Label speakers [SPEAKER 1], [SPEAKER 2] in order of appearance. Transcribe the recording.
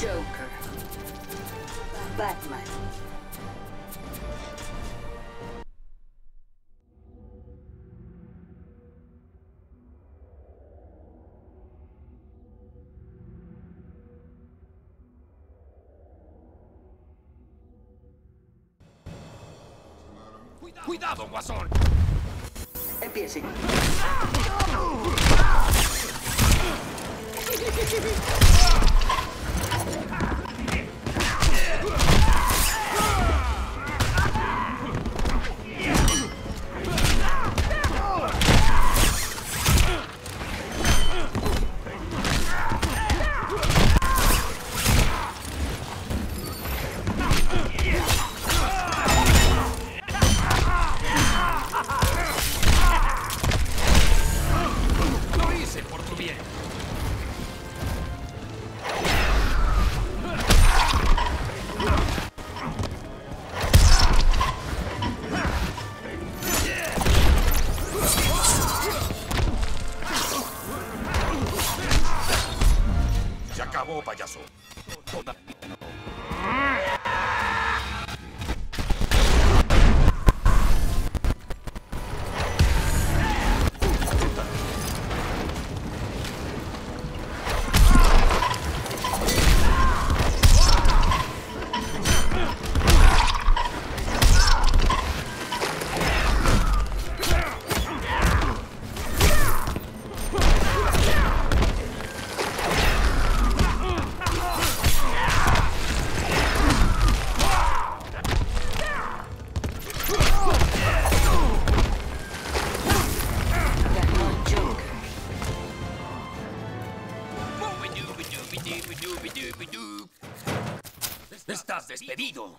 [SPEAKER 1] Joker. Batman.
[SPEAKER 2] ¡Cuidado, guasón!
[SPEAKER 1] Empiecen.
[SPEAKER 2] Lo
[SPEAKER 3] ah. Acabó, payaso.
[SPEAKER 2] Estás despedido.